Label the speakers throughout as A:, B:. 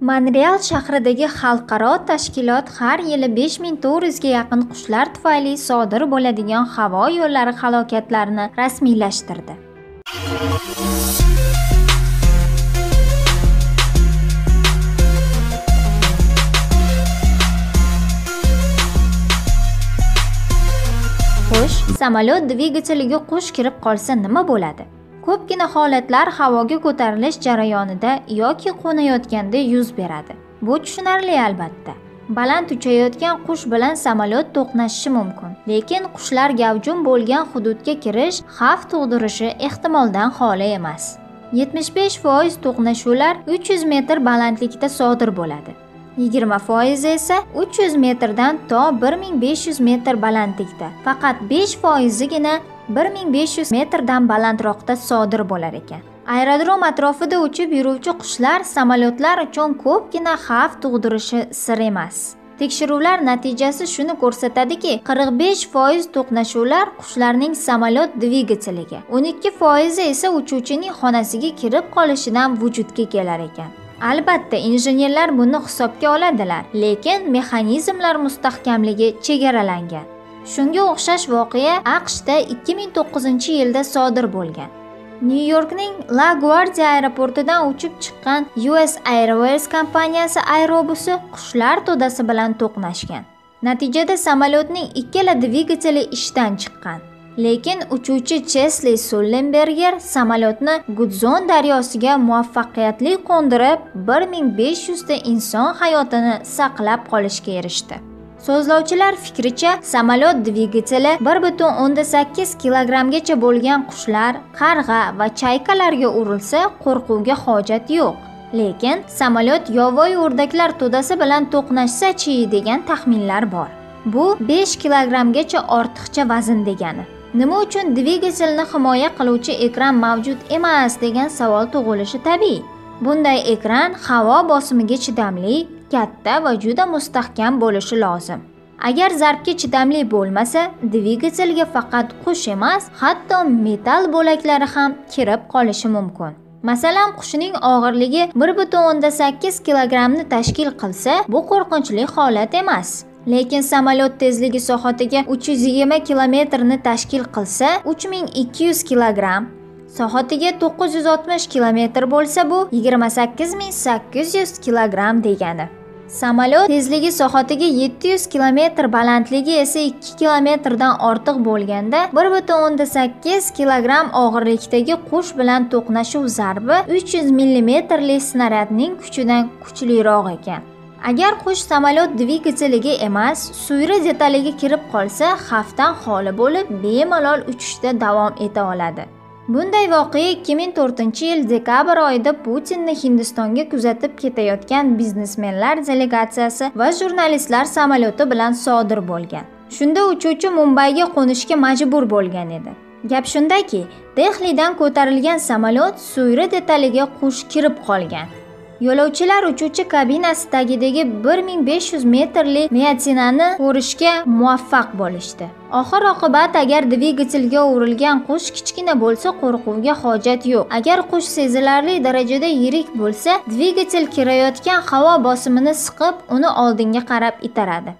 A: Monreal shahridagi xalqaro tashkilot har yili 5400 ga yaqin qushlar tufayli sodir bo'ladigan havo yo'llari halokatlarini rasmiylashtirdi. xo'sh samolyot dvigateliga qush kirib qolsa nima bo'ladi? Ko'pgina holatlar havoga ko'tarilish jarayonida yoki qo'nayotganda yuz beradi. Bu tushunarli albatta. Baland uchayotgan qush bilan samolyot to'qnashishi mumkin, lekin qushlar gavjum bo'lgan hududga kirish xavf tug'dirishi ehtimoldan xoli emas. 75% to'qnashuvlar 300 metr balandlikda sodir bo'ladi. 20% esa 300 metrdan to 1500 metr balandlikda. Faqat 5%igina 1500 metrdan balandroqda sodir bo'lar ekan. Aerodrom atrofida uchib yuruvchi qushlar samolyotlar uchun ko'pgina xavf tug'dirishi sir emas. Tekshiruvlar natijasi shuni ko'rsatadiki, 45% to'qnashuvlar qushlarning samolyot dvigateliga, 12% esa uchuvchining xonasiga kirib qolishidan vujudga kelar ekan. Albatta, injenerlar buni hisobga oladilar, lekin mexanizmlar mustahkamligi chegaralangan. Shunga o'xshash voqea AQShda 2009-yilda sodir bo'lgan. Nyu-Yorkning La Guardia aeroportidan uchib chiqqan US Airways kompaniyasi aerobusi qushlar to'dasi bilan to'qnashgan. Natijada samolyotning ikkala dvigateli ishdan chiqqan. Lekin uchuvchi Chesli Sullenberger samolyotni Gudzon daryosiga muvaffaqiyatli qo'ndirib 1500 ta inson hayotini saqlab qolishga erishdi. So'zlovchilar fikricha, samolyot dvigateli 1.8 kilogrammgacha bo'lgan qushlar, qarg'a va chaykalarga urilsa, qo'rquvga hojat yo'q. Lekin samolyot yovvoyi o'rdaklar to'dasi bilan to'qnashsachi degan taxminlar bor. Bu 5 kilogrammgacha ortiqcha vazn degani. Nima uchun dvigatelni himoya qiluvchi ekran mavjud emas degan savol tug'ilishi tabiiy. Bunday ekran havo bosimiga chidamli, katta va juda mustahkam bo'lishi lozim. Agar zarbga chidamli bo'lmasa, dvigatelga faqat qush emas, hatto metall bo'laklari ham kirib qolishi mumkin. Masalan, qushning og'irligi 1.8 kilogrammni tashkil qilsa, bu qo'rqinchli holat emas. Lekin samolyot tezligi soatiga 320 kilometrni tashkil qilsa, 3200 kilogramm, soatiga 960 kilometr bo'lsa, bu 28800 kilogramm degani. Samolyot tezligi soatiga 700 kilometr, balandligi esa 2 kilometrdan ortiq bo'lganda 1.8 kilogramm og'irlikdagi qush bilan to'qnashuv zarbi 300 millimetrli snaryadning kuchidan kuchliroq ekan. Agar qush samolyot dvigateliga emas, suyri detaliga kirib qolsa, xavfdan xoli bo'lib, bemalol uchishda davom eta oladi. Bunday voqea 2004-yil dekabr oyida Putinni Hindistonga kuzatib ketayotgan biznesmenlar delegatsiyasi va jurnalistlar samolyoti bilan sodir bo'lgan. Shunda uchuvchi Mumbayga qo'nishga majbur bo'lgan edi. Gap shundaki, Dehlidan ko'tarilgan samolyot suyri detaliga qush kirib qolgan. Yo'lovchilar uchuvchi kabinasi tagidagi 1500 metrli miyatinani ko'rishga muvaffaq bo'lishdi. Oxir oqibat agar dvigatelga urilgan qush kichkina bo'lsa, qo'rquvga hojat yo'q. Agar qush sezilarli darajada yirik bo'lsa, dvigatel kirayotgan havo bosimini siqib, uni oldinga qarab itaradi.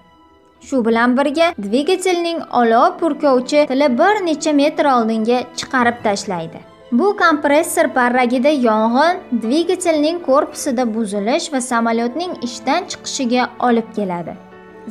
A: Shu bilan birga dvigatelning olov purkovchi tili bir necha metr oldinga chiqarib tashlaydi. Bu kompressor parragida yong'in, dvigatelning korpusida buzilish va samolyotning ishdan chiqishiga olib keladi.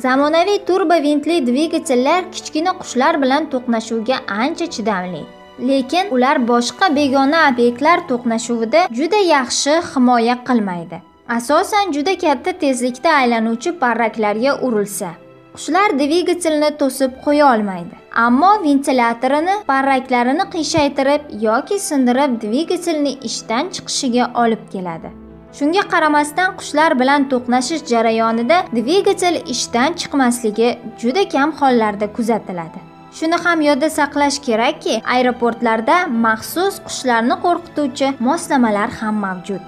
A: Zamonaviy turbo vintli dvigatellar kichkina qushlar bilan to'qnashuvga ancha chidamli. Lekin ular boshqa begona obyektlar to'qnashuvida juda yaxshi himoya qilmaydi. Asosan juda katta tezlikda aylanuvchi parraklarga urilsa, qushlar dvigatelni to'sib qo'ya olmaydi. Ammo ventilatorini, parraklarini qiyshaytirib yoki sindirib dvigatelni ishdan chiqishiga olib keladi. Shunga qaramasdan qushlar bilan to'qnashish jarayonida dvigatel ishdan chiqmasligi juda kam hollarda kuzatiladi. Shuni ham yodda saqlash kerakki, aeroportlarda maxsus qushlarni qo'rqituvchi moslamalar ham mavjud.